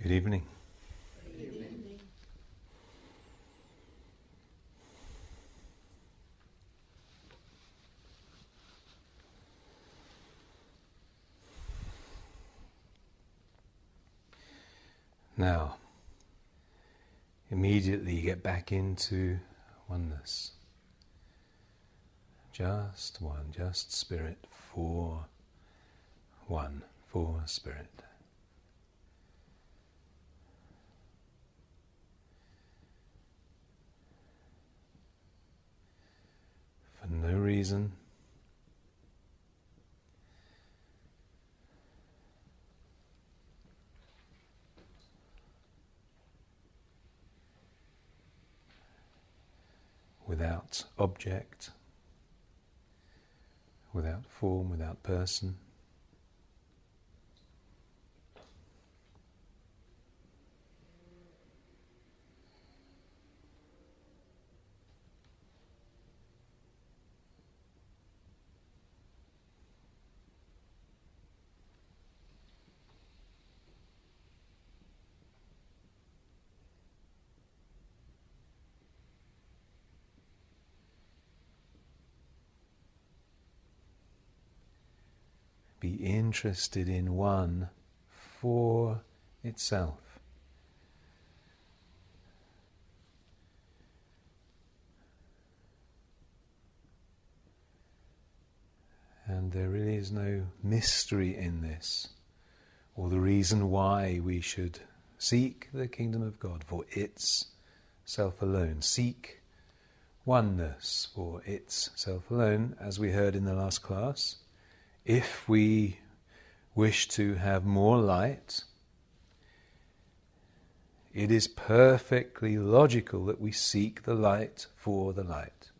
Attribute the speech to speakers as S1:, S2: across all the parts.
S1: Good evening. Now, immediately you get back into oneness. Just one, just spirit for one, for spirit. No reason. without object, without form, without person. be interested in one for itself. And there really is no mystery in this, or the reason why we should seek the kingdom of God for its self alone. Seek oneness for its self alone, as we heard in the last class if we wish to have more light, it is perfectly logical that we seek the light for the light.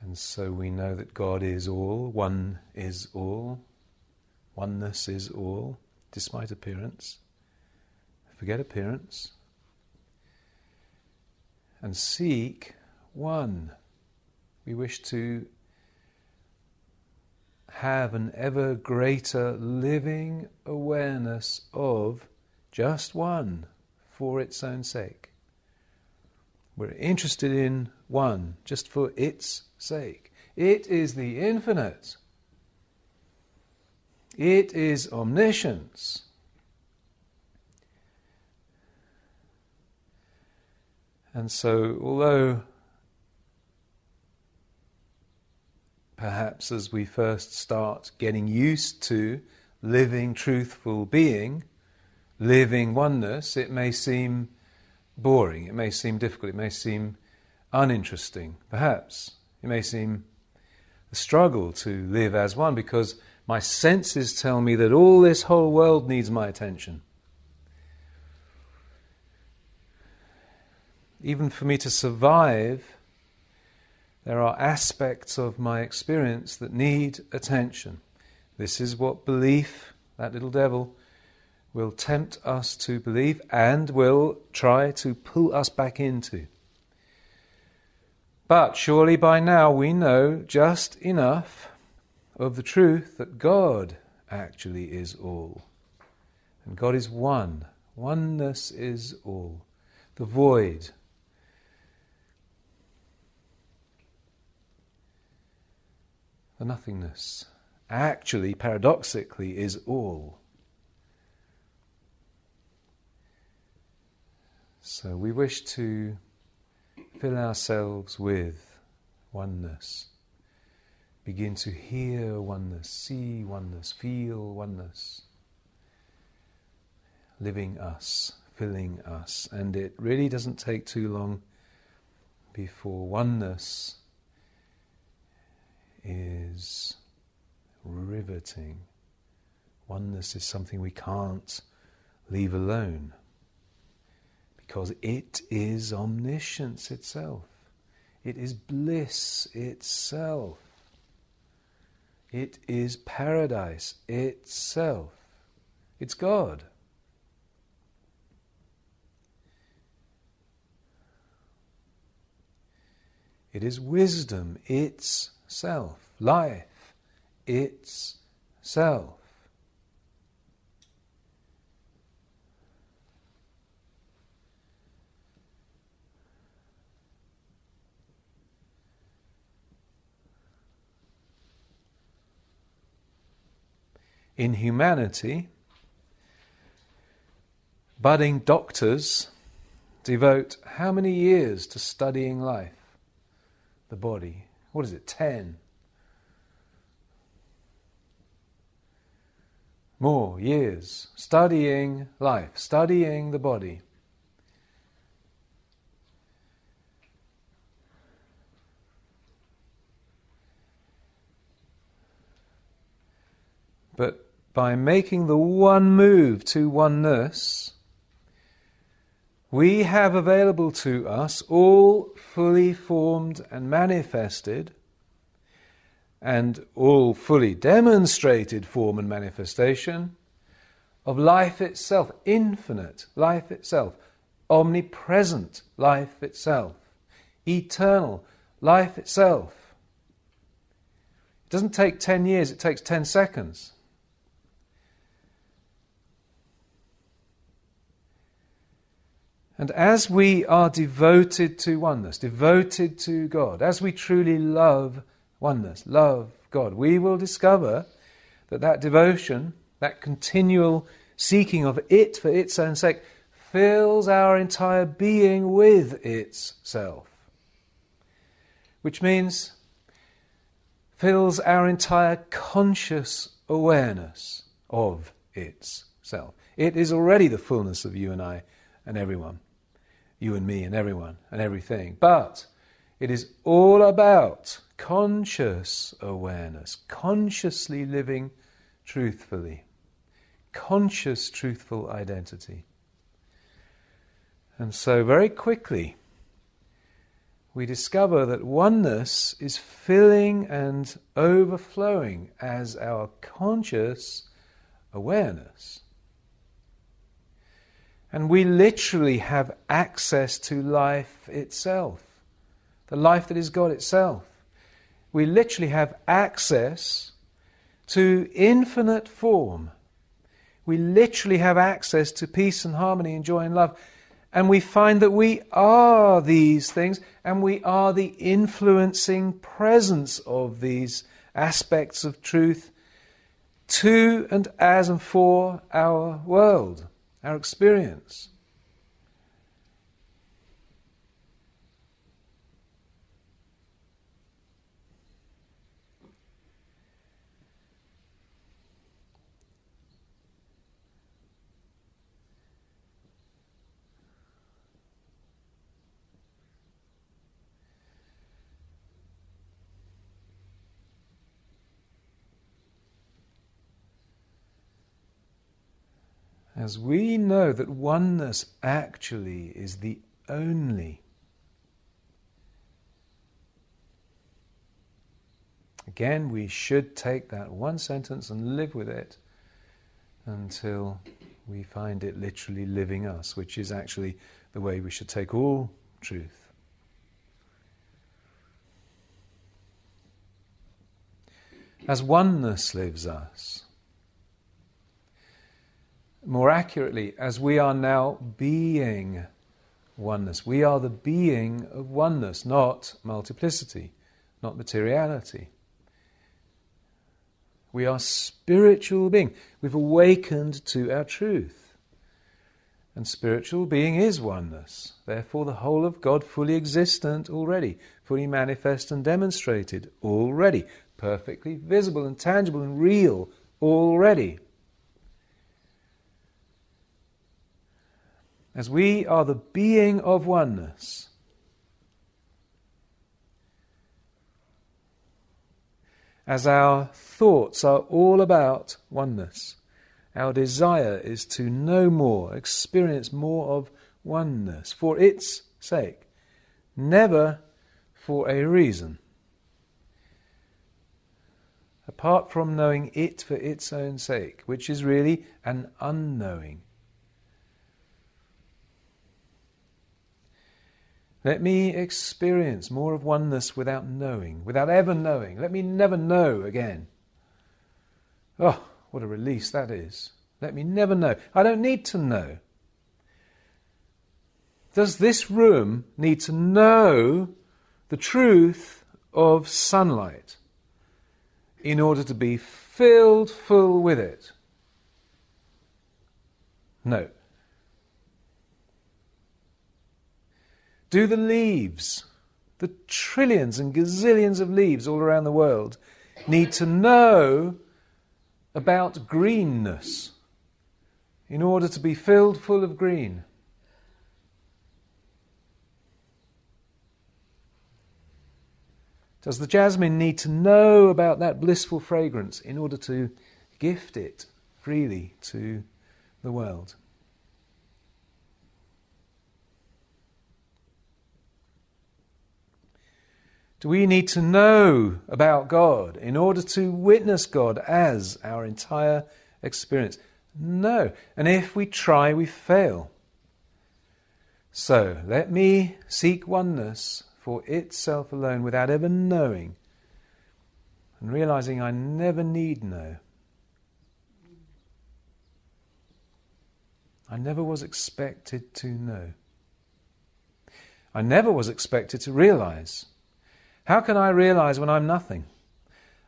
S1: And so we know that God is all, one is all, oneness is all, despite appearance. Forget appearance. And seek one. We wish to have an ever greater living awareness of just one for its own sake. We're interested in one just for its sake. It is the infinite. It is omniscience. And so, although perhaps as we first start getting used to living truthful being, living oneness, it may seem boring, it may seem difficult, it may seem uninteresting, perhaps. It may seem a struggle to live as one because my senses tell me that all this whole world needs my attention. Even for me to survive, there are aspects of my experience that need attention. This is what belief, that little devil, will tempt us to believe and will try to pull us back into. But surely by now we know just enough of the truth that God actually is all. And God is one. Oneness is all. The void the nothingness, actually, paradoxically, is all. So we wish to fill ourselves with oneness. Begin to hear oneness, see oneness, feel oneness, living us, filling us. And it really doesn't take too long before oneness is riveting. Oneness is something we can't leave alone because it is omniscience itself. It is bliss itself. It is paradise itself. It's God. It is wisdom. It's self, life, its self. in humanity, budding doctors devote how many years to studying life, the body? What is it, 10? More years studying life, studying the body. But by making the one move to oneness, we have available to us all fully formed and manifested, and all fully demonstrated form and manifestation of life itself, infinite life itself, omnipresent life itself, eternal life itself. It doesn't take 10 years, it takes 10 seconds. And as we are devoted to oneness, devoted to God, as we truly love oneness, love God, we will discover that that devotion, that continual seeking of it for its own sake, fills our entire being with its self. Which means fills our entire conscious awareness of its self. It is already the fullness of you and I and everyone you and me and everyone and everything. But it is all about conscious awareness, consciously living truthfully, conscious, truthful identity. And so, very quickly, we discover that oneness is filling and overflowing as our conscious awareness. And we literally have access to life itself, the life that is God itself. We literally have access to infinite form. We literally have access to peace and harmony and joy and love. And we find that we are these things and we are the influencing presence of these aspects of truth to and as and for our world our experience. As we know that oneness actually is the only. Again, we should take that one sentence and live with it until we find it literally living us, which is actually the way we should take all truth. As oneness lives us, more accurately, as we are now being oneness. We are the being of oneness, not multiplicity, not materiality. We are spiritual being. We've awakened to our truth. And spiritual being is oneness. Therefore, the whole of God fully existent already, fully manifest and demonstrated already, perfectly visible and tangible and real already. As we are the being of oneness. As our thoughts are all about oneness, our desire is to know more, experience more of oneness for its sake, never for a reason. Apart from knowing it for its own sake, which is really an unknowing. Let me experience more of oneness without knowing, without ever knowing. Let me never know again. Oh, what a release that is. Let me never know. I don't need to know. Does this room need to know the truth of sunlight? in order to be filled full with it? No. Do the leaves, the trillions and gazillions of leaves all around the world, need to know about greenness in order to be filled full of green? Does the jasmine need to know about that blissful fragrance in order to gift it freely to the world? We need to know about God in order to witness God as our entire experience? No. And if we try, we fail. So let me seek oneness for itself alone without ever knowing and realizing I never need know. I never was expected to know. I never was expected to realize. How can I realize when I'm nothing?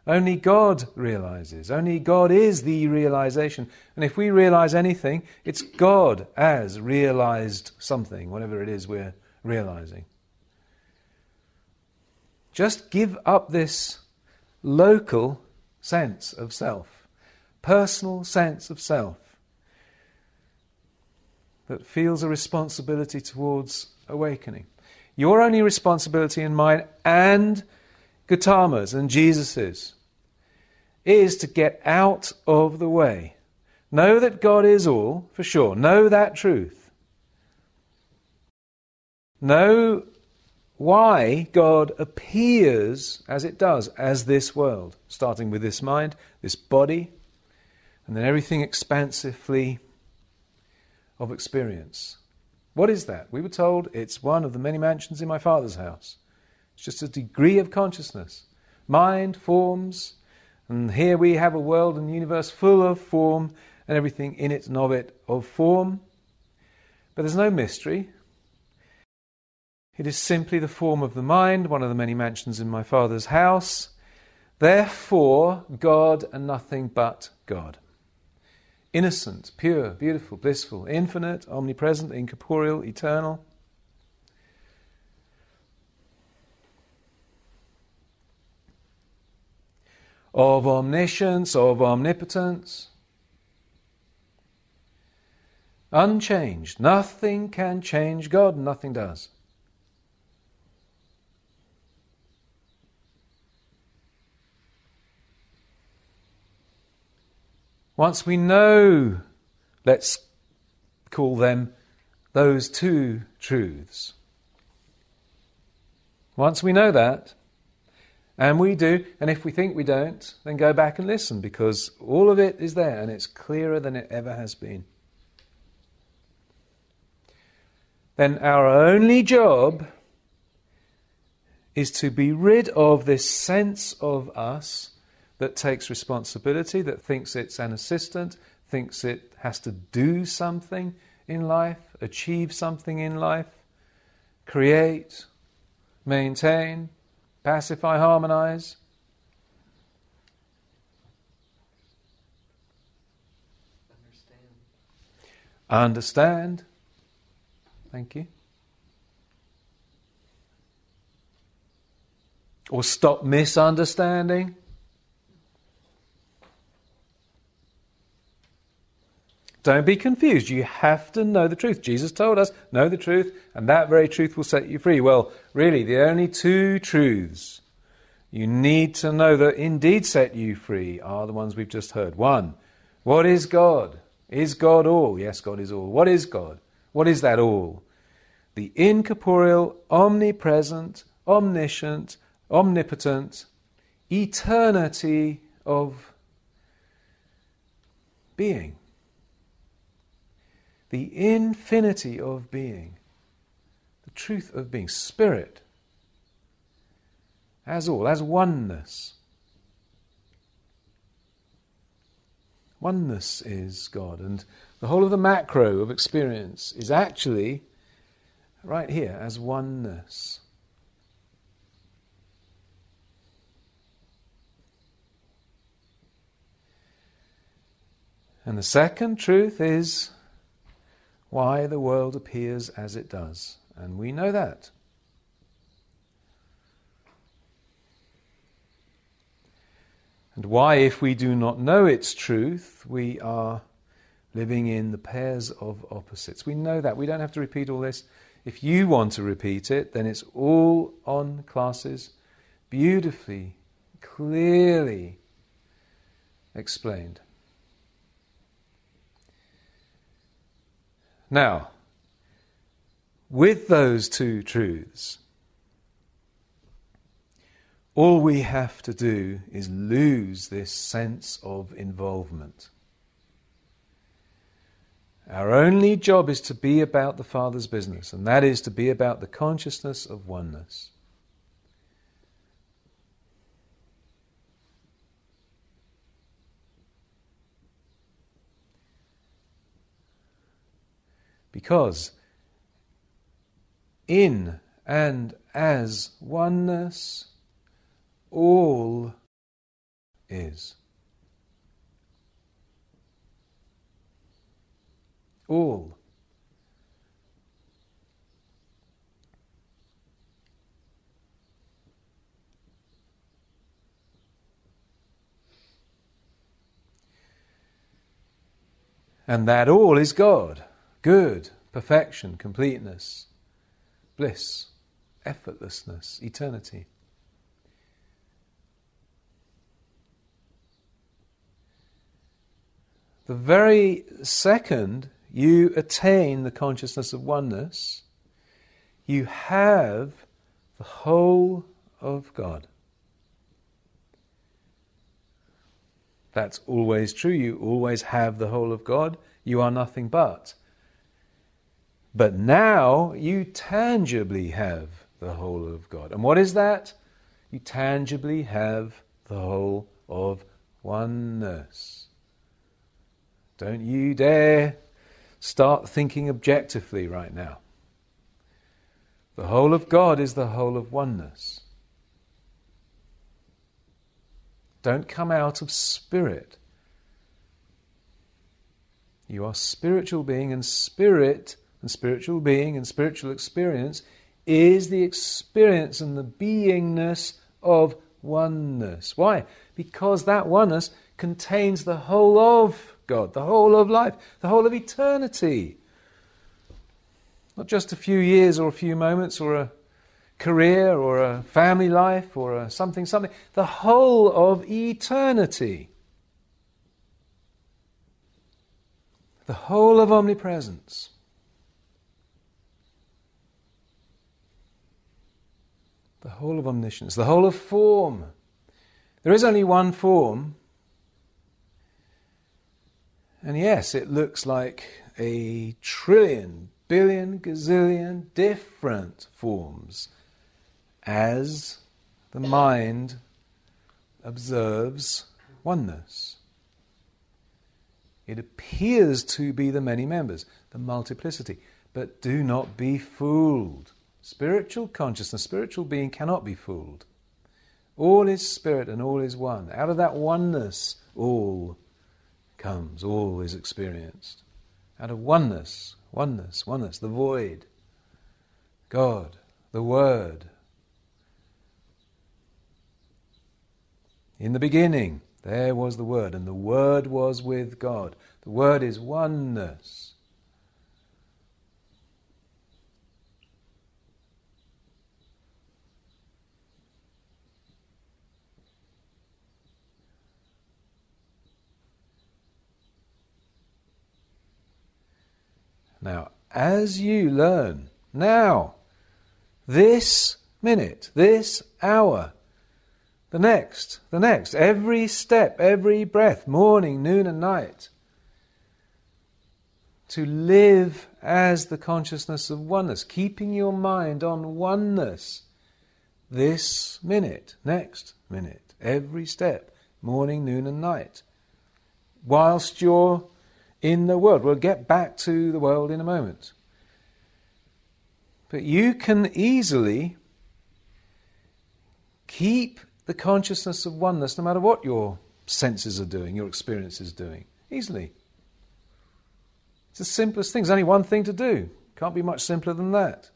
S1: Only God realizes. Only God is the realization. And if we realize anything, it's God as realized something, whatever it is we're realizing. Just give up this local sense of self, personal sense of self that feels a responsibility towards awakening. Your only responsibility and mine and Gautama's and Jesus's is to get out of the way. Know that God is all, for sure. Know that truth. Know why God appears as it does, as this world, starting with this mind, this body, and then everything expansively of experience. What is that? We were told it's one of the many mansions in my Father's house. It's just a degree of consciousness. Mind, forms, and here we have a world and universe full of form and everything in it and of it of form. But there's no mystery, it is simply the form of the mind, one of the many mansions in my Father's house. Therefore, God and nothing but God. Innocent, pure, beautiful, blissful, infinite, omnipresent, incorporeal, eternal. Of omniscience, of omnipotence. Unchanged. Nothing can change God, nothing does. Once we know, let's call them those two truths. Once we know that, and we do, and if we think we don't, then go back and listen because all of it is there and it's clearer than it ever has been. Then our only job is to be rid of this sense of us that takes responsibility, that thinks it's an assistant, thinks it has to do something in life, achieve something in life, create, maintain, pacify, harmonize. Understand. Understand. Thank you. Or stop misunderstanding. Don't be confused. You have to know the truth. Jesus told us, know the truth, and that very truth will set you free. Well, really, the only two truths you need to know that indeed set you free are the ones we've just heard. One, what is God? Is God all? Yes, God is all. What is God? What is that all? The incorporeal, omnipresent, omniscient, omnipotent, eternity of being the infinity of being, the truth of being, spirit, as all, as oneness. Oneness is God, and the whole of the macro of experience is actually right here as oneness. And the second truth is why the world appears as it does. And we know that. And why, if we do not know its truth, we are living in the pairs of opposites. We know that. We don't have to repeat all this. If you want to repeat it, then it's all on classes, beautifully, clearly explained. Now, with those two truths, all we have to do is lose this sense of involvement. Our only job is to be about the Father's business, and that is to be about the consciousness of oneness. Because in and as oneness, all is. All. And that all is God, good, perfection, completeness, bliss, effortlessness, eternity. The very second you attain the consciousness of oneness, you have the whole of God. That's always true. You always have the whole of God. You are nothing but. But now you tangibly have the whole of God. And what is that? You tangibly have the whole of oneness. Don't you dare start thinking objectively right now. The whole of God is the whole of oneness. Don't come out of spirit. You are spiritual being, and spirit and spiritual being and spiritual experience is the experience and the beingness of oneness. Why? Because that oneness contains the whole of God, the whole of life, the whole of eternity. Not just a few years or a few moments or a career or a family life or a something, something. The whole of eternity. The whole of omnipresence. The whole of omniscience, the whole of form. There is only one form, and yes, it looks like a trillion, billion, gazillion different forms as the mind observes oneness. It appears to be the many members, the multiplicity. But do not be fooled. Spiritual consciousness, spiritual being cannot be fooled. All is spirit and all is one. Out of that oneness, all comes, all is experienced. Out of oneness, oneness, oneness, the void, God, the Word. In the beginning, there was the Word, and the Word was with God. The Word is oneness. Now, as you learn now, this minute, this hour, the next, the next, every step, every breath, morning, noon, and night, to live as the consciousness of oneness, keeping your mind on oneness this minute, next minute, every step, morning, noon, and night, whilst you're in the world. We'll get back to the world in a moment. But you can easily keep the consciousness of oneness no matter what your senses are doing, your experience is doing. Easily. It's the simplest thing. There's only one thing to do. Can't be much simpler than that.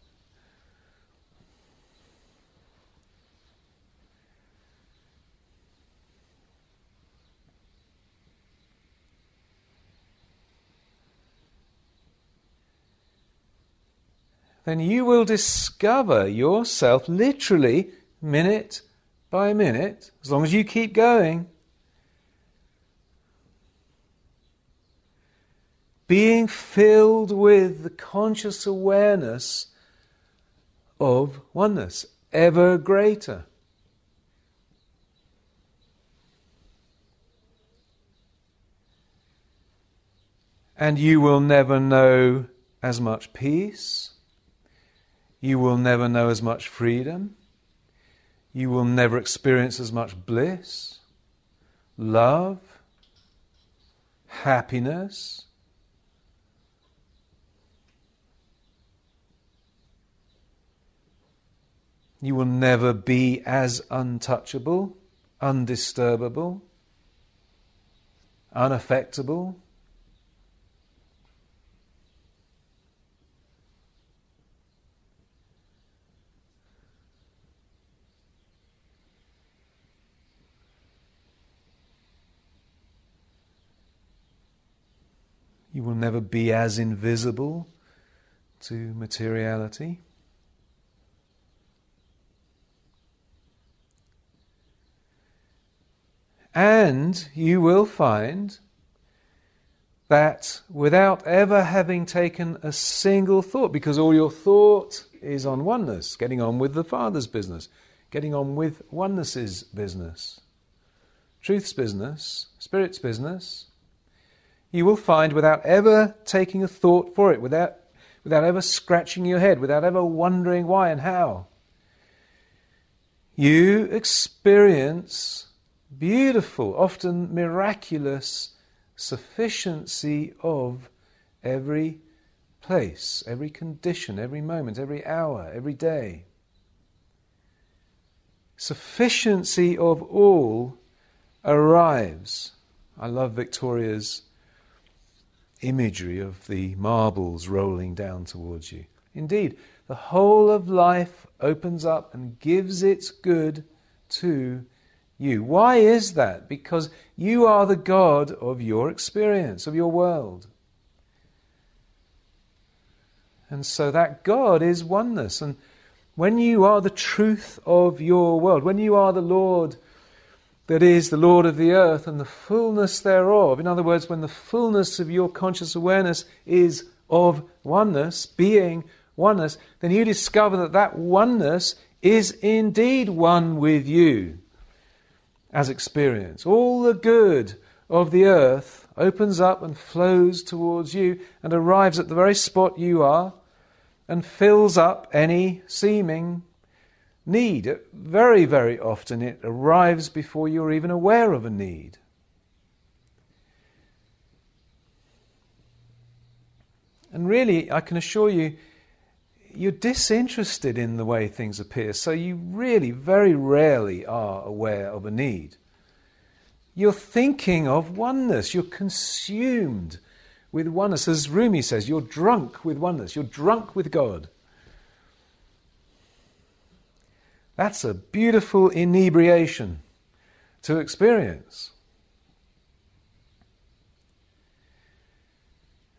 S1: Then you will discover yourself literally minute by minute, as long as you keep going, being filled with the conscious awareness of oneness, ever greater. And you will never know as much peace you will never know as much freedom. You will never experience as much bliss, love, happiness. You will never be as untouchable, undisturbable, unaffectable, You will never be as invisible to materiality. And you will find that without ever having taken a single thought, because all your thought is on oneness, getting on with the Father's business, getting on with oneness's business, truth's business, spirit's business, you will find without ever taking a thought for it, without, without ever scratching your head, without ever wondering why and how. You experience beautiful, often miraculous sufficiency of every place, every condition, every moment, every hour, every day. Sufficiency of all arrives. I love Victoria's imagery of the marbles rolling down towards you. Indeed, the whole of life opens up and gives its good to you. Why is that? Because you are the God of your experience, of your world. And so that God is oneness. And when you are the truth of your world, when you are the Lord that is the Lord of the earth and the fullness thereof. In other words, when the fullness of your conscious awareness is of oneness, being oneness, then you discover that that oneness is indeed one with you as experience. All the good of the earth opens up and flows towards you and arrives at the very spot you are and fills up any seeming need. Very, very often it arrives before you're even aware of a need. And really, I can assure you, you're disinterested in the way things appear, so you really very rarely are aware of a need. You're thinking of oneness, you're consumed with oneness. As Rumi says, you're drunk with oneness, you're drunk with God. That's a beautiful inebriation to experience.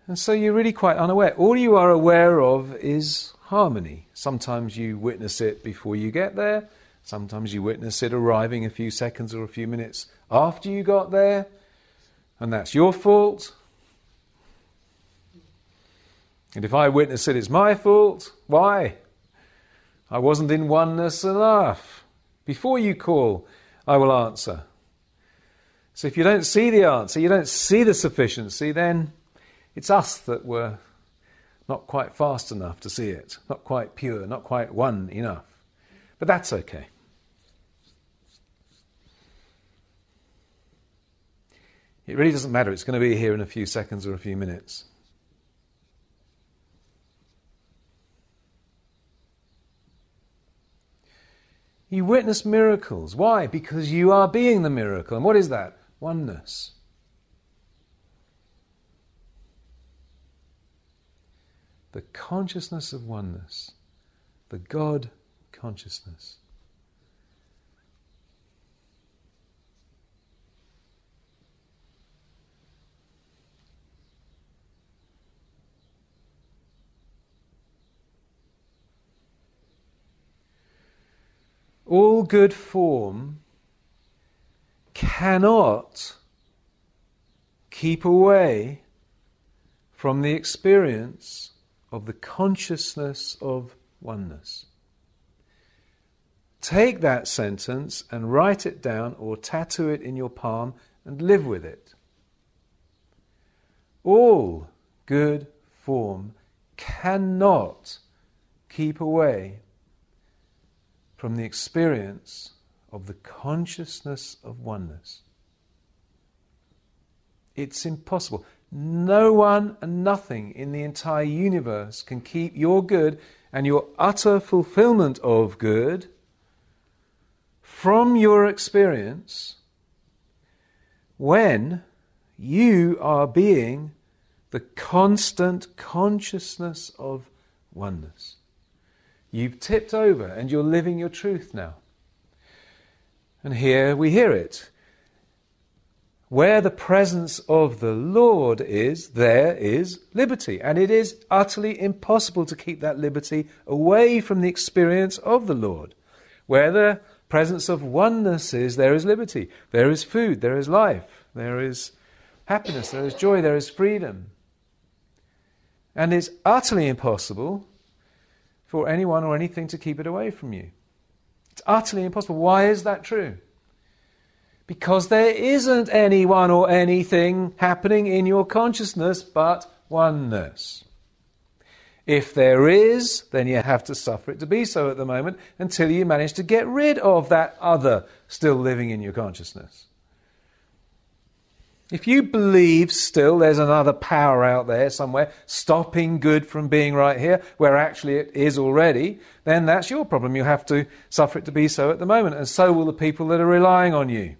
S1: And so you're really quite unaware. All you are aware of is harmony. Sometimes you witness it before you get there, sometimes you witness it arriving a few seconds or a few minutes after you got there, and that's your fault. And if I witness it, it's my fault. Why? I wasn't in oneness enough. Before you call, I will answer. So if you don't see the answer, you don't see the sufficiency, then it's us that were not quite fast enough to see it, not quite pure, not quite one enough. But that's okay. It really doesn't matter. It's going to be here in a few seconds or a few minutes. You witness miracles. Why? Because you are being the miracle. And what is that? Oneness. the consciousness of oneness, the God consciousness. All good form cannot keep away from the experience of the consciousness of oneness. Take that sentence and write it down or tattoo it in your palm and live with it. All good form cannot keep away from the experience of the consciousness of oneness. It's impossible. No one and nothing in the entire universe can keep your good and your utter fulfillment of good from your experience when you are being the constant consciousness of oneness. You've tipped over and you're living your truth now. And here we hear it. Where the presence of the Lord is, there is liberty. And it is utterly impossible to keep that liberty away from the experience of the Lord. Where the presence of oneness is, there is liberty. There is food, there is life, there is happiness, there is joy, there is freedom. And it's utterly impossible for anyone or anything to keep it away from you. It's utterly impossible. Why is that true? Because there isn't anyone or anything happening in your consciousness but oneness. If there is, then you have to suffer it to be so at the moment until you manage to get rid of that other still living in your consciousness. If you believe still there's another power out there somewhere stopping good from being right here, where actually it is already, then that's your problem. You have to suffer it to be so at the moment, and so will the people that are relying on you.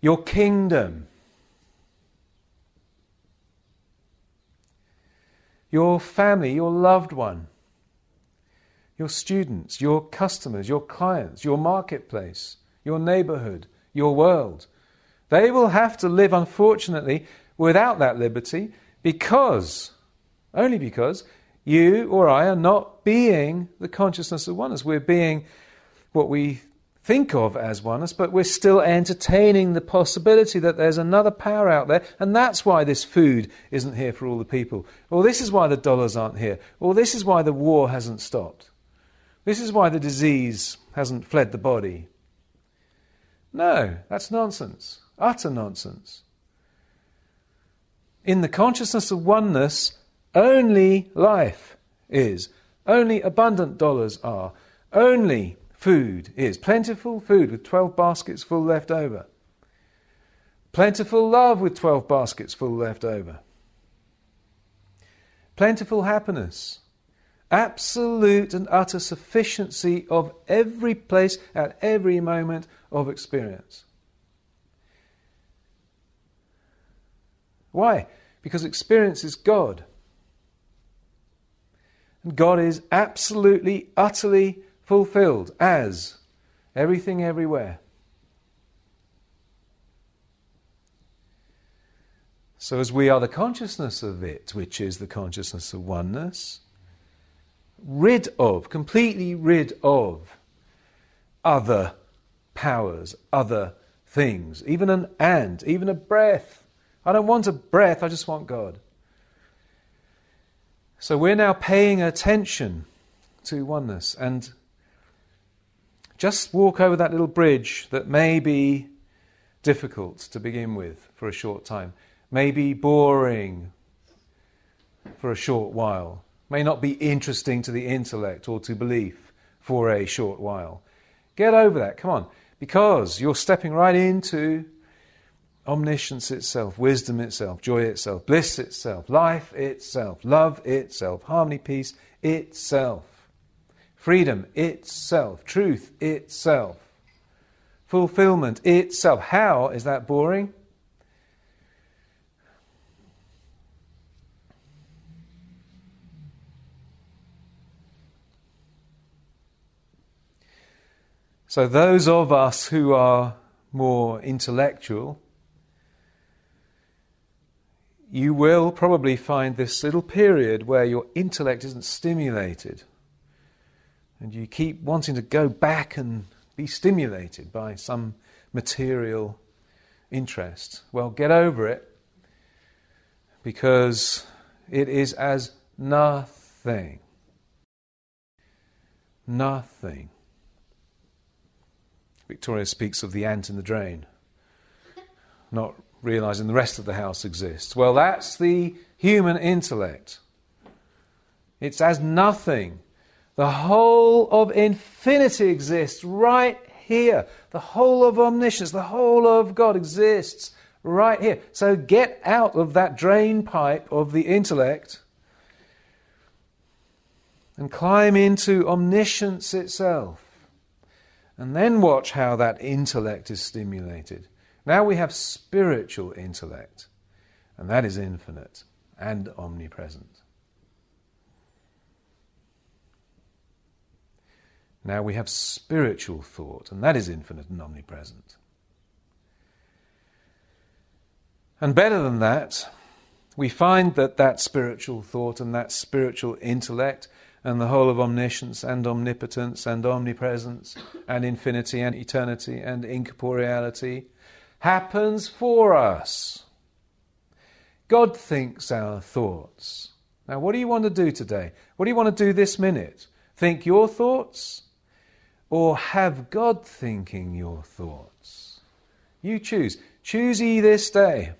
S1: Your kingdom, your family, your loved one, your students, your customers, your clients, your marketplace, your neighborhood, your world they will have to live, unfortunately, without that liberty because, only because, you or I are not being the consciousness of oneness. We're being what we think of as oneness, but we're still entertaining the possibility that there's another power out there, and that's why this food isn't here for all the people. Or this is why the dollars aren't here. Or this is why the war hasn't stopped. This is why the disease hasn't fled the body. No, that's nonsense. Utter nonsense. In the consciousness of oneness, only life is. Only abundant dollars are. Only food is. Plentiful food with 12 baskets full left over. Plentiful love with 12 baskets full left over. Plentiful happiness. Absolute and utter sufficiency of every place at every moment of experience. Why? Because experience is God. And God is absolutely, utterly fulfilled as everything everywhere. So, as we are the consciousness of it, which is the consciousness of oneness, rid of, completely rid of other powers, other things, even an ant, even a breath, I don't want a breath, I just want God. So we're now paying attention to oneness and just walk over that little bridge that may be difficult to begin with for a short time, may be boring for a short while, may not be interesting to the intellect or to belief for a short while. Get over that, come on, because you're stepping right into omniscience itself, wisdom itself, joy itself, bliss itself, life itself, love itself, harmony, peace itself, freedom itself, truth itself, fulfillment itself. How is that boring? So, those of us who are more intellectual you will probably find this little period where your intellect isn't stimulated. And you keep wanting to go back and be stimulated by some material interest. Well, get over it because it is as nothing. Nothing. Victoria speaks of the ant in the drain, not realizing the rest of the house exists. Well, that's the human intellect. It's as nothing. The whole of infinity exists right here. The whole of omniscience, the whole of God exists right here. So get out of that drain pipe of the intellect and climb into omniscience itself. And then watch how that intellect is stimulated. Now we have spiritual intellect, and that is infinite and omnipresent. Now we have spiritual thought, and that is infinite and omnipresent. And better than that, we find that that spiritual thought and that spiritual intellect and the whole of omniscience and omnipotence and omnipresence and infinity and eternity and incorporeality happens for us. God thinks our thoughts. Now, what do you want to do today? What do you want to do this minute? Think your thoughts or have God thinking your thoughts? You choose. Choose ye this day.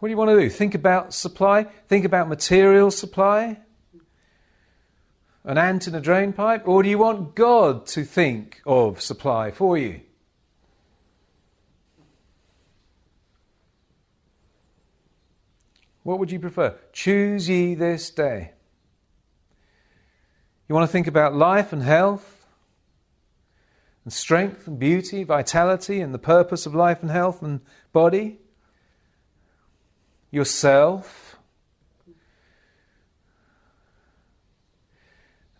S1: What do you want to do? Think about supply? Think about material supply? An ant in a drain pipe? Or do you want God to think of supply for you? What would you prefer? Choose ye this day. You want to think about life and health, and strength and beauty, vitality, and the purpose of life and health and body? yourself,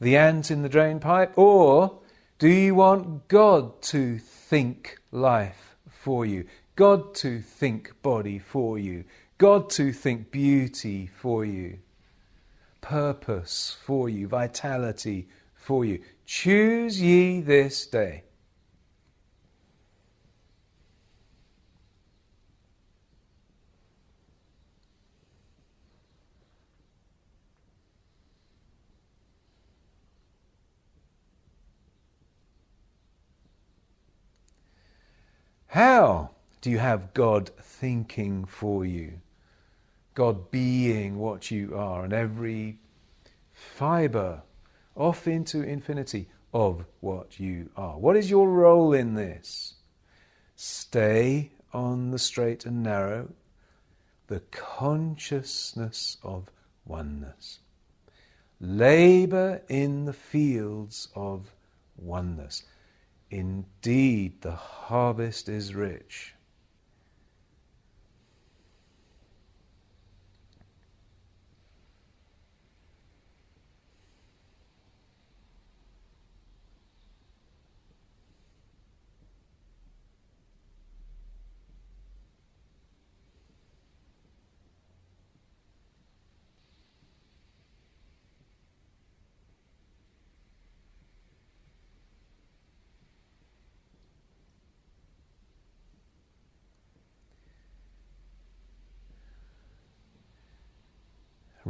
S1: the ant in the drain pipe, or do you want God to think life for you? God to think body for you? God to think beauty for you? Purpose for you? Vitality for you? Choose ye this day. How do you have God thinking for you? God being what you are, and every fibre off into infinity of what you are. What is your role in this? Stay on the straight and narrow, the consciousness of oneness. Labour in the fields of oneness. Indeed, the harvest is rich.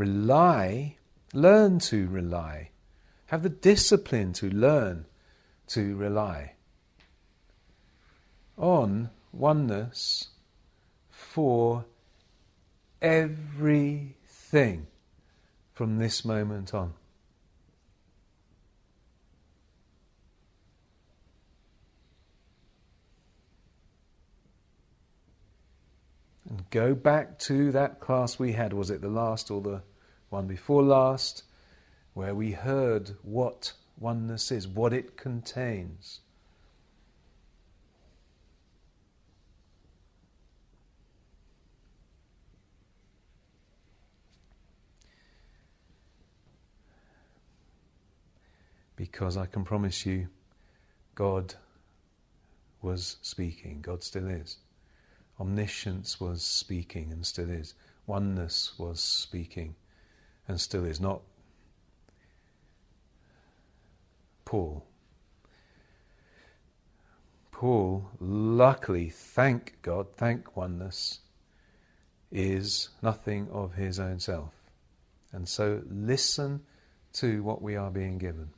S1: Rely, learn to rely. Have the discipline to learn to rely on oneness for everything from this moment on. And go back to that class we had. Was it the last or the one before last? Where we heard what oneness is, what it contains. Because I can promise you, God was speaking, God still is. Omniscience was speaking and still is. Oneness was speaking and still is. Not Paul. Paul, luckily, thank God, thank oneness, is nothing of his own self. And so listen to what we are being given.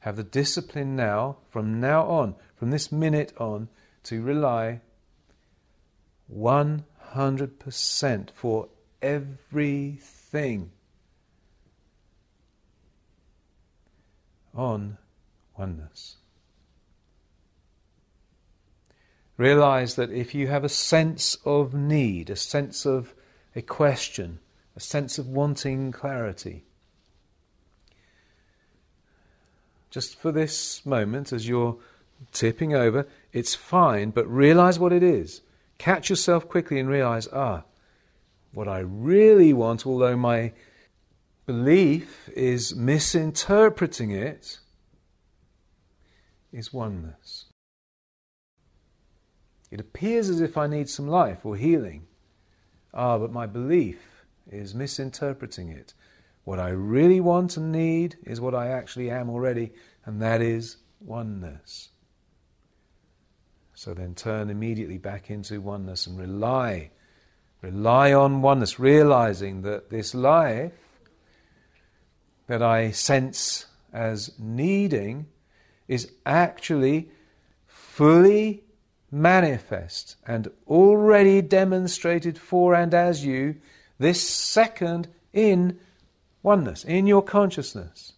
S1: Have the discipline now, from now on, from this minute on, to rely 100% for everything on oneness. Realize that if you have a sense of need, a sense of a question, a sense of wanting clarity, just for this moment, as you're tipping over, it's fine, but realize what it is. Catch yourself quickly and realize, ah, what I really want, although my belief is misinterpreting it, is oneness. It appears as if I need some life or healing. Ah, but my belief is misinterpreting it. What I really want and need is what I actually am already, and that is oneness. So then turn immediately back into oneness and rely. Rely on oneness, realizing that this life that I sense as needing is actually fully manifest and already demonstrated for and as you this second in oneness, in your consciousness.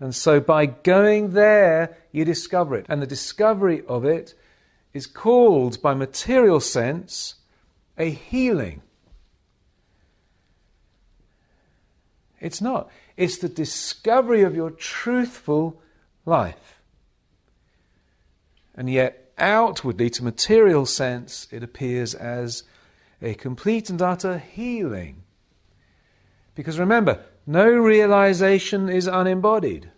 S1: And so by going there, you discover it. And the discovery of it is called, by material sense, a healing. It's not. It's the discovery of your truthful life. And yet, outwardly, to material sense, it appears as a complete and utter healing. Because remember, no realization is unembodied.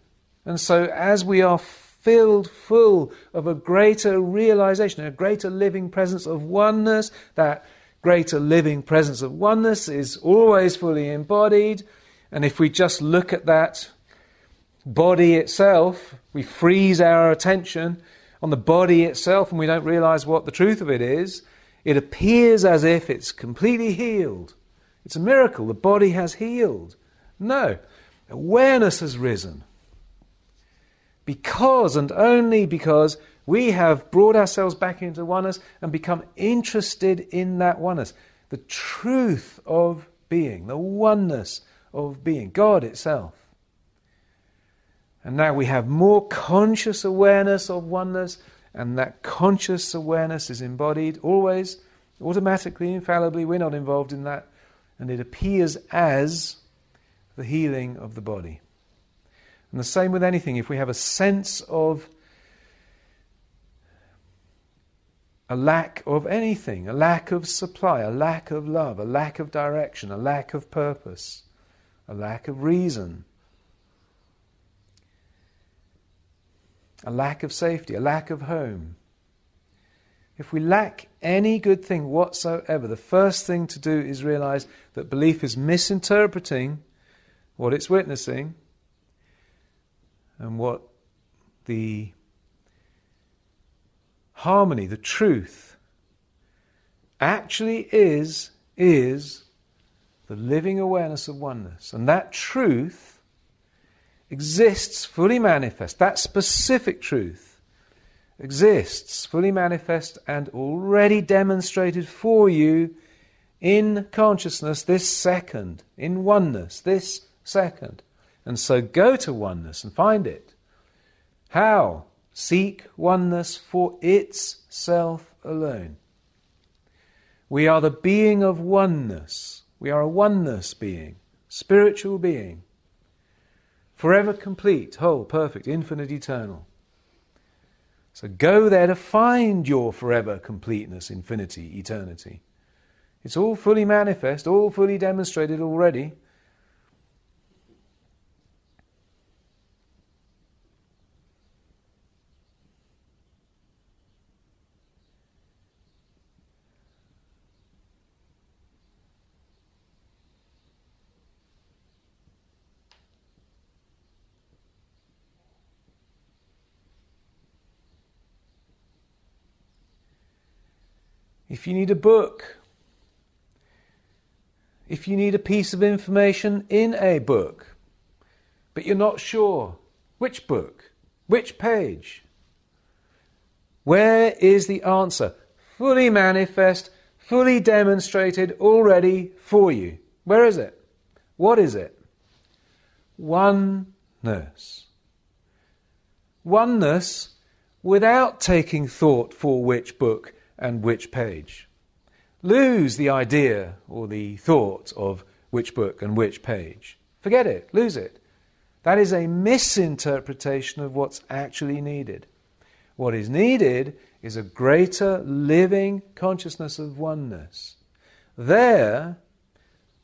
S1: And so, as we are filled full of a greater realization, a greater living presence of oneness, that greater living presence of oneness is always fully embodied. And if we just look at that body itself, we freeze our attention on the body itself and we don't realize what the truth of it is, it appears as if it's completely healed. It's a miracle. The body has healed. No, awareness has risen. Because and only because we have brought ourselves back into oneness and become interested in that oneness. The truth of being, the oneness of being, God itself. And now we have more conscious awareness of oneness, and that conscious awareness is embodied always, automatically, infallibly. We're not involved in that. And it appears as the healing of the body. And the same with anything. If we have a sense of a lack of anything, a lack of supply, a lack of love, a lack of direction, a lack of purpose, a lack of reason, a lack of safety, a lack of home. If we lack any good thing whatsoever, the first thing to do is realize that belief is misinterpreting what it's witnessing and what the harmony, the truth, actually is, is the living awareness of oneness. And that truth exists fully manifest. That specific truth exists fully manifest and already demonstrated for you in consciousness this second, in oneness this second. And so go to oneness and find it. How? Seek oneness for itself alone. We are the being of oneness. We are a oneness being, spiritual being, forever complete, whole, perfect, infinite, eternal. So go there to find your forever completeness, infinity, eternity. It's all fully manifest, all fully demonstrated already. If you need a book, if you need a piece of information in a book, but you're not sure which book, which page, where is the answer? Fully manifest, fully demonstrated already for you. Where is it? What is it? Oneness. Oneness without taking thought for which book and which page. Lose the idea or the thought of which book and which page. Forget it, lose it. That is a misinterpretation of what's actually needed. What is needed is a greater living consciousness of oneness. There,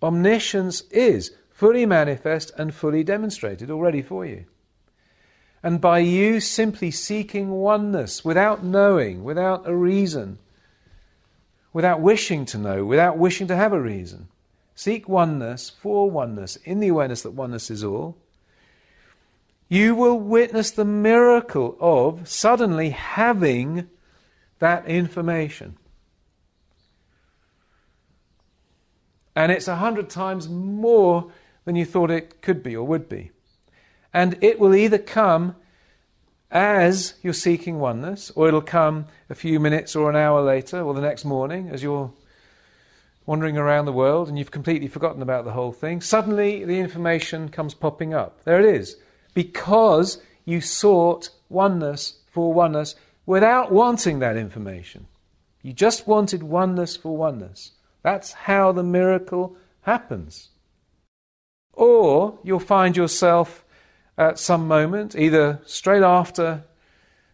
S1: omniscience is fully manifest and fully demonstrated already for you. And by you simply seeking oneness without knowing, without a reason, without wishing to know, without wishing to have a reason, seek oneness for oneness in the awareness that oneness is all, you will witness the miracle of suddenly having that information. And it's a hundred times more than you thought it could be or would be. And it will either come as you're seeking oneness, or it'll come a few minutes or an hour later, or the next morning as you're wandering around the world and you've completely forgotten about the whole thing. Suddenly the information comes popping up. There it is because you sought oneness for oneness without wanting that information. You just wanted oneness for oneness. That's how the miracle happens. Or you'll find yourself at some moment, either straight after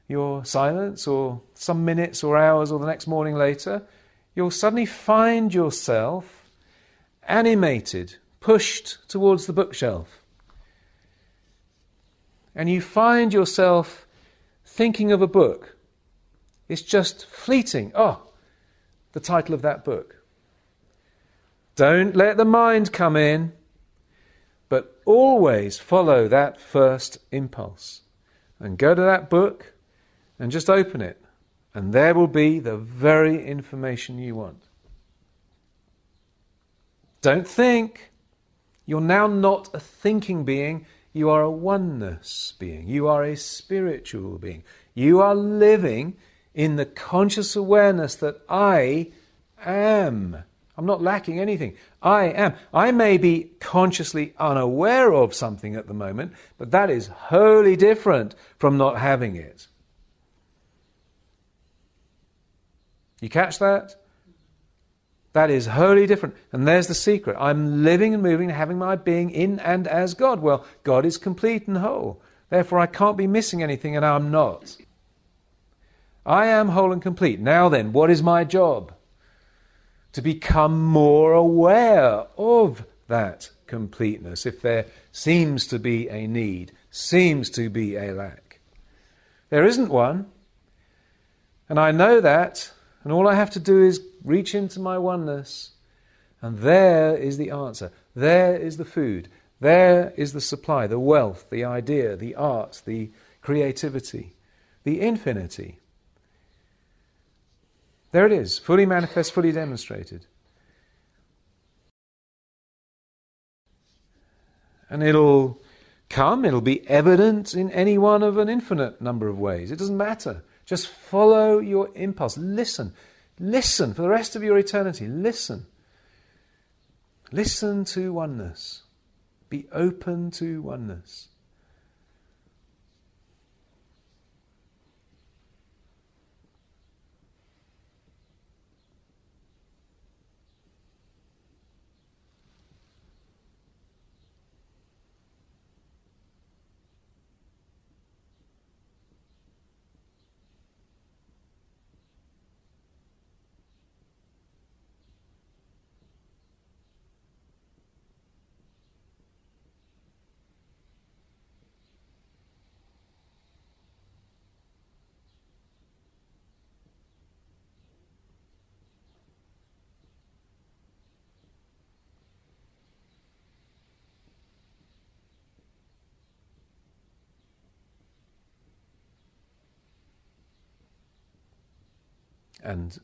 S1: your silence, or some minutes or hours, or the next morning later, you'll suddenly find yourself animated, pushed towards the bookshelf and you find yourself thinking of a book, it's just fleeting. Oh, the title of that book. Don't let the mind come in, but always follow that first impulse. And go to that book and just open it, and there will be the very information you want. Don't think. You're now not a thinking being, you are a oneness being. You are a spiritual being. You are living in the conscious awareness that I am. I'm not lacking anything. I am. I may be consciously unaware of something at the moment, but that is wholly different from not having it. You catch that? That is wholly different. And there's the secret. I'm living and moving having my being in and as God. Well, God is complete and whole. Therefore, I can't be missing anything, and I'm not. I am whole and complete. Now then, what is my job? To become more aware of that completeness if there seems to be a need, seems to be a lack. There isn't one. And I know that, and all I have to do is reach into my oneness, and there is the answer. There is the food. There is the supply, the wealth, the idea, the art, the creativity, the infinity. There it is, fully manifest, fully demonstrated. And it'll come, it'll be evident in any one of an infinite number of ways. It doesn't matter. Just follow your impulse. Listen. Listen for the rest of your eternity. Listen. Listen to oneness. Be open to oneness. And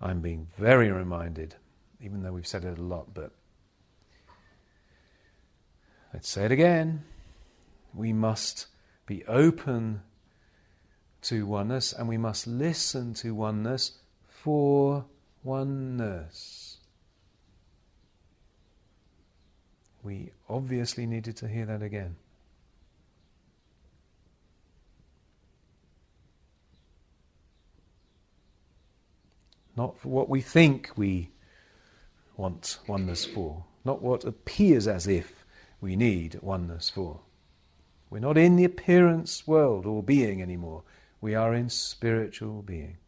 S1: I'm being very reminded, even though we've said it a lot, but let's say it again. We must be open to oneness and we must listen to oneness for oneness. We obviously needed to hear that again. Not for what we think we want oneness for, not what appears as if we need oneness for. We're not in the appearance world or being anymore. We are in spiritual being.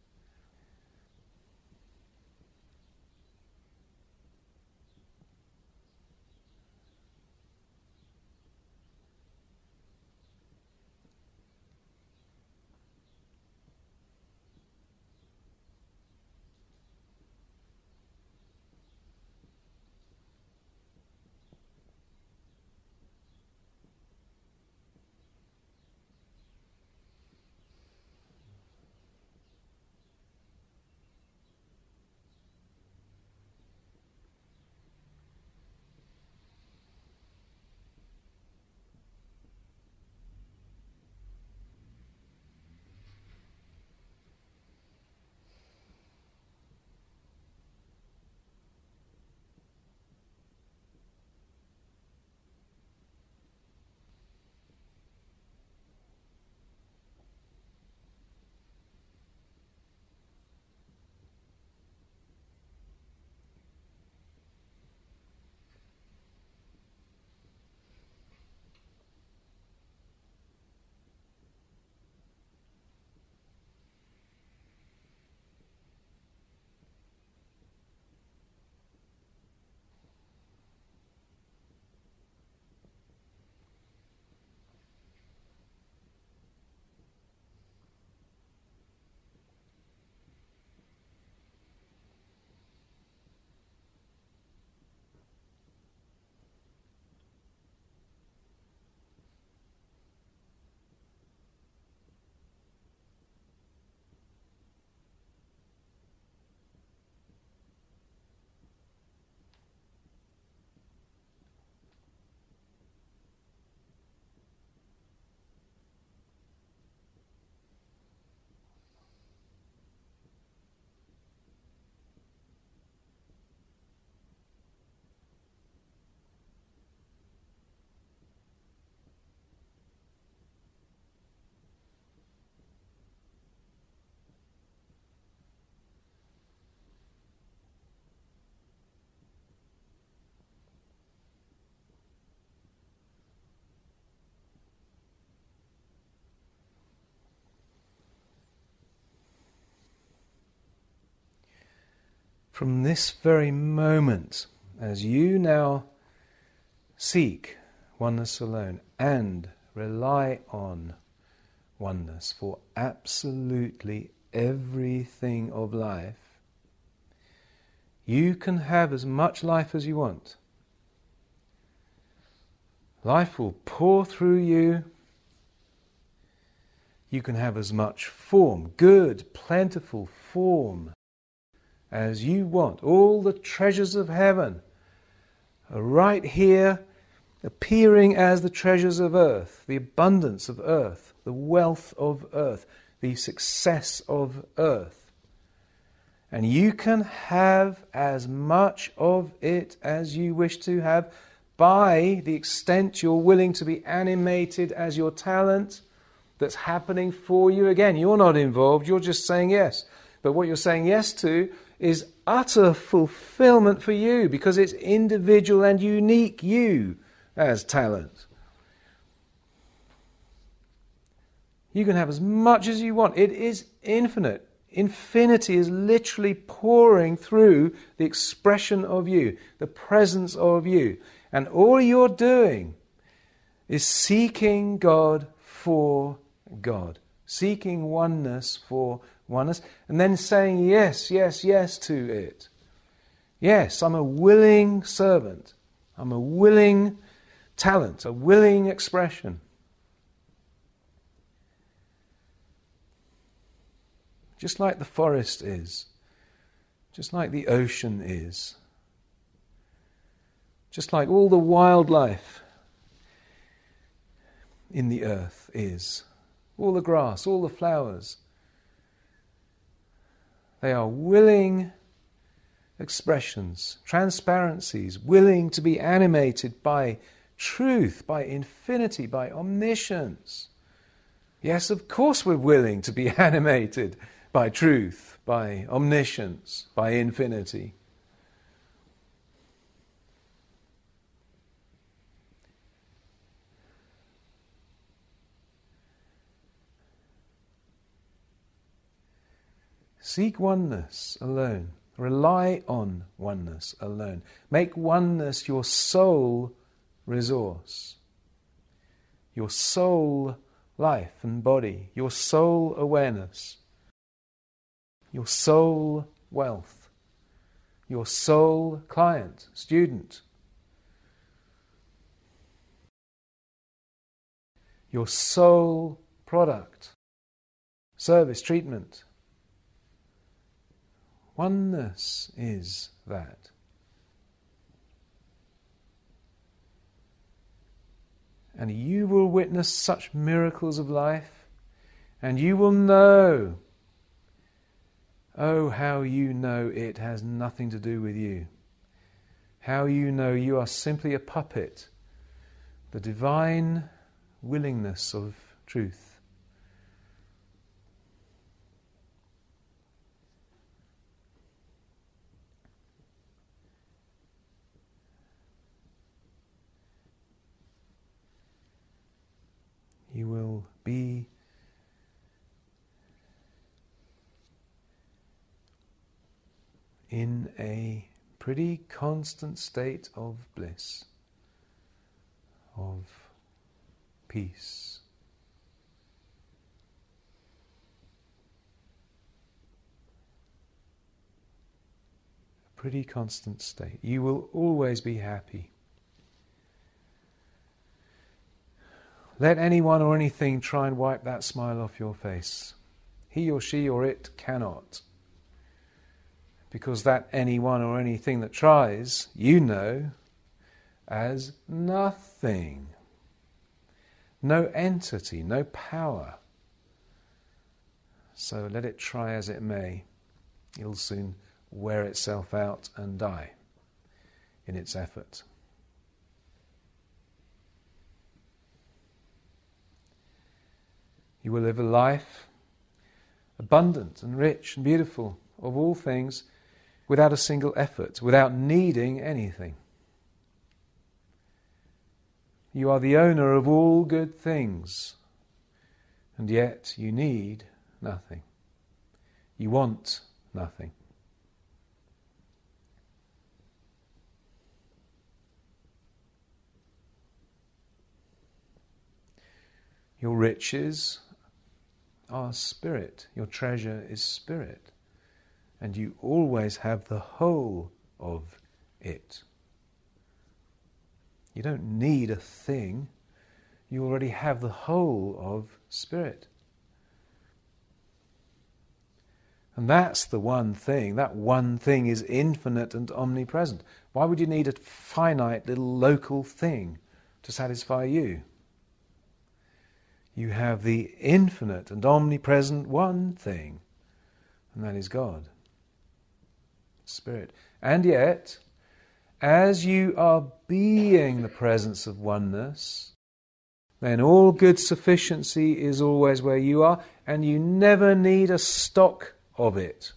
S1: From this very moment, as you now seek oneness alone and rely on oneness for absolutely everything of life, you can have as much life as you want. Life will pour through you. You can have as much form, good, plentiful form as you want. All the treasures of heaven are right here, appearing as the treasures of earth, the abundance of earth, the wealth of earth, the success of earth. And you can have as much of it as you wish to have by the extent you're willing to be animated as your talent that's happening for you. Again, you're not involved, you're just saying yes. But what you're saying yes to is utter fulfillment for you because it's individual and unique you as talent. You can have as much as you want. It is infinite. Infinity is literally pouring through the expression of you, the presence of you. And all you're doing is seeking God for God, seeking oneness for oneness, and then saying yes, yes, yes to it. Yes, I'm a willing servant. I'm a willing talent, a willing expression. Just like the forest is. just like the ocean is, just like all the wildlife in the earth is, all the grass, all the flowers. They are willing expressions, transparencies, willing to be animated by truth, by infinity, by omniscience. Yes, of course, we're willing to be animated by truth, by omniscience, by infinity. Seek oneness alone. Rely on oneness alone. Make oneness your sole resource, your sole life and body, your sole awareness, your sole wealth, your sole client, student, your sole product, service, treatment. Oneness is that. And you will witness such miracles of life, and you will know. Oh, how you know it has nothing to do with you. How you know you are simply a puppet, the divine willingness of truth. you will be in a pretty constant state of bliss, of peace. A pretty constant state. You will always be happy. Let anyone or anything try and wipe that smile off your face. He or she or it cannot. Because that anyone or anything that tries, you know as nothing. No entity, no power. So let it try as it may, it'll soon wear itself out and die in its effort. You will live a life abundant and rich and beautiful of all things without a single effort, without needing anything. You are the owner of all good things, and yet you need nothing. You want nothing. Your riches are spirit. Your treasure is spirit. And you always have the whole of it. You don't need a thing, you already have the whole of spirit. And that's the one thing. That one thing is infinite and omnipresent. Why would you need a finite little local thing to satisfy you? you have the infinite and omnipresent one thing, and that is God, Spirit. And yet, as you are being the presence of oneness, then all good sufficiency is always where you are, and you never need a stock of it.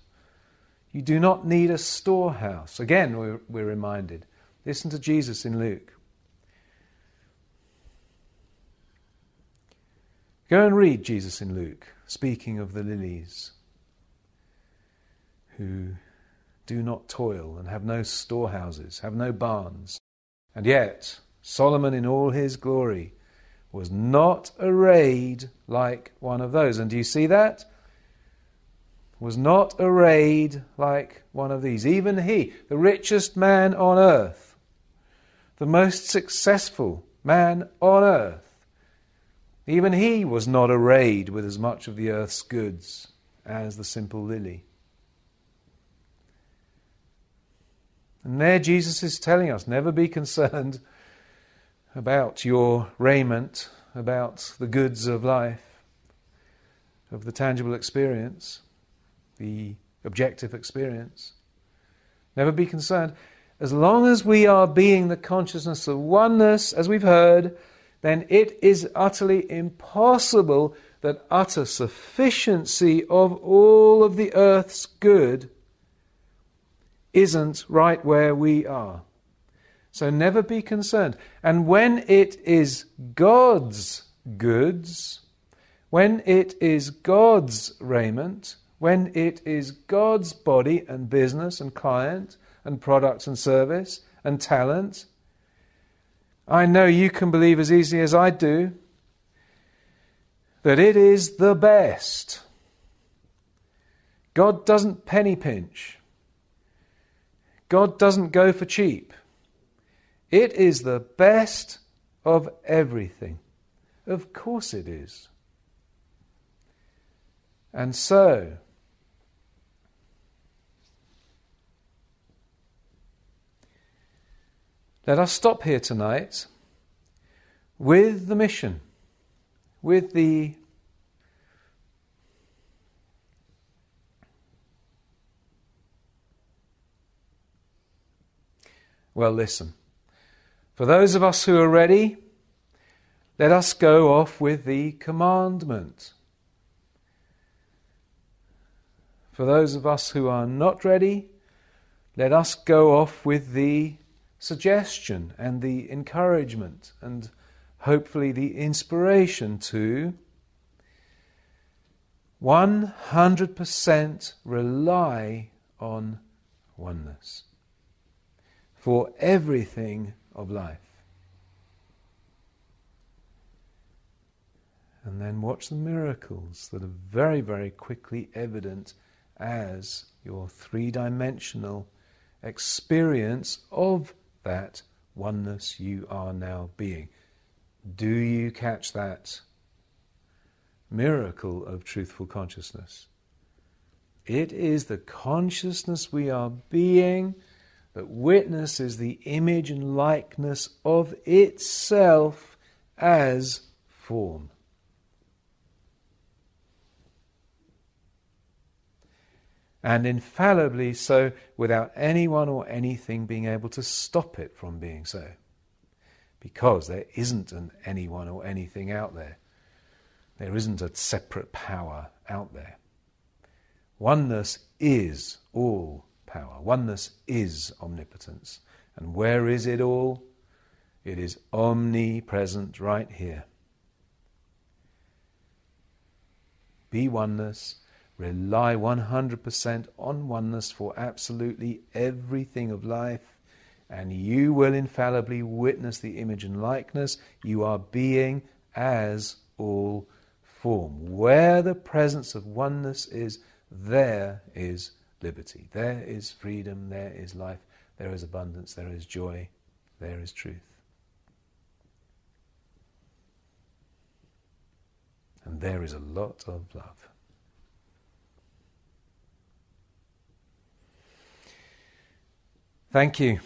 S1: You do not need a storehouse. Again, we're, we're reminded. Listen to Jesus in Luke. Go and read Jesus in Luke, speaking of the lilies who do not toil and have no storehouses, have no barns. And yet, Solomon in all his glory was not arrayed like one of those. And do you see that? Was not arrayed like one of these. Even he, the richest man on earth, the most successful man on earth, even he was not arrayed with as much of the earth's goods as the simple lily. And there Jesus is telling us never be concerned about your raiment, about the goods of life, of the tangible experience, the objective experience. Never be concerned. As long as we are being the consciousness of oneness, as we've heard, then it is utterly impossible that utter sufficiency of all of the earth's good isn't right where we are. So never be concerned. And when it is God's goods, when it is God's raiment, when it is God's body and business and client and product and service and talent, I know you can believe as easily as I do that it is the best. God doesn't penny pinch. God doesn't go for cheap. It is the best of everything. Of course it is. And so, let us stop here tonight with the mission, with the Well, listen. For those of us who are ready, let us go off with the commandment. For those of us who are not ready, let us go off with the suggestion and the encouragement and hopefully the inspiration to 100% rely on oneness for everything of life. And then watch the miracles that are very, very quickly evident as your three dimensional experience of that oneness you are now being. Do you catch that miracle of truthful consciousness? It is the consciousness we are being that witnesses the image and likeness of itself as form. And infallibly so, without anyone or anything being able to stop it from being so. Because there isn't an anyone or anything out there. There isn't a separate power out there. Oneness is all power. Oneness is omnipotence. And where is it all? It is omnipresent right here. Be oneness. Rely 100% on oneness for absolutely everything of life, and you will infallibly witness the image and likeness. You are being as all form. Where the presence of oneness is, there is liberty. There is freedom, there is life, there is abundance, there is joy, there is truth. And there is a lot of love. Thank you.